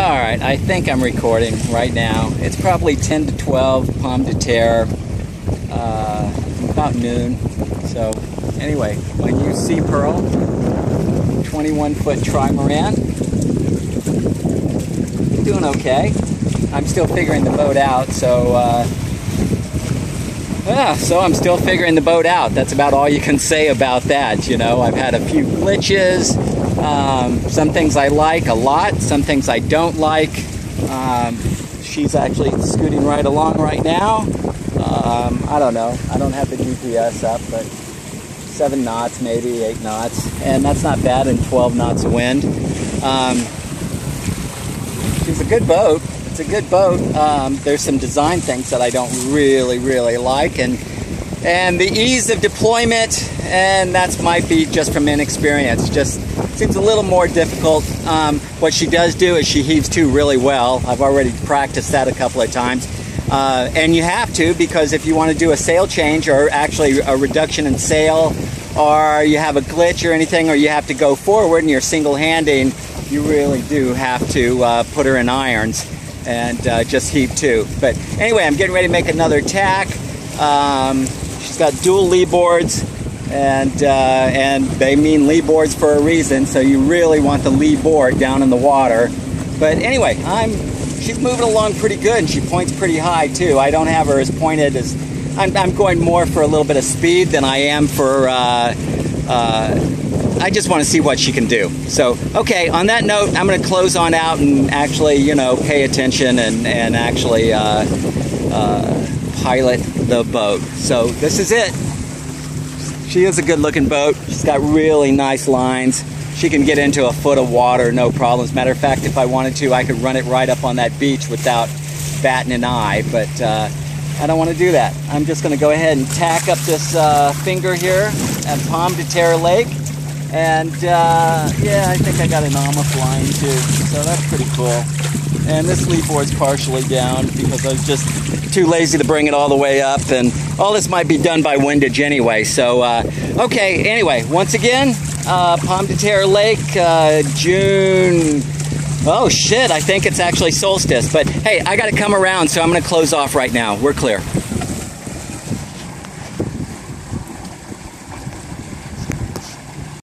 All right, I think I'm recording right now. It's probably 10 to 12 Pomme de Terre, uh, about noon. So, anyway, my new Sea Pearl, 21 foot trimaran. Doing okay. I'm still figuring the boat out, so, uh, yeah, so I'm still figuring the boat out. That's about all you can say about that. You know, I've had a few glitches. Um, some things I like a lot, some things I don't like. Um, she's actually scooting right along right now. Um, I don't know. I don't have the GPS up, but seven knots, maybe eight knots, and that's not bad in 12 knots of wind. Um, she's a good boat. It's a good boat. Um, there's some design things that I don't really, really like, and and the ease of deployment, and that might be just from inexperience. Just seems a little more difficult. Um, what she does do is she heaves to really well. I've already practiced that a couple of times. Uh, and you have to because if you want to do a sail change or actually a reduction in sail or you have a glitch or anything or you have to go forward and you're single handing, you really do have to uh, put her in irons and uh, just heave to. But anyway, I'm getting ready to make another tack. Um, she's got dual lee boards and uh, and they mean lee boards for a reason. So you really want the lee board down in the water. But anyway, I'm she's moving along pretty good, and she points pretty high too. I don't have her as pointed as I'm, I'm going more for a little bit of speed than I am for. Uh, uh, I just want to see what she can do. So, okay, on that note, I'm going to close on out and actually, you know, pay attention and, and actually uh, uh, pilot the boat. So, this is it. She is a good looking boat. She's got really nice lines. She can get into a foot of water, no problems. Matter of fact, if I wanted to, I could run it right up on that beach without batting an eye, but uh, I don't want to do that. I'm just going to go ahead and tack up this uh, finger here at Pomme de Terre Lake. And uh, yeah, I think I got an ama flying too, so that's pretty cool. And this lee board's partially down because I was just too lazy to bring it all the way up. And all this might be done by windage anyway. So, uh, okay, anyway, once again, uh, Pomme de Terre Lake, uh, June. Oh shit, I think it's actually solstice. But hey, I got to come around, so I'm to close off right now. We're clear.